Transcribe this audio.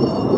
Oh.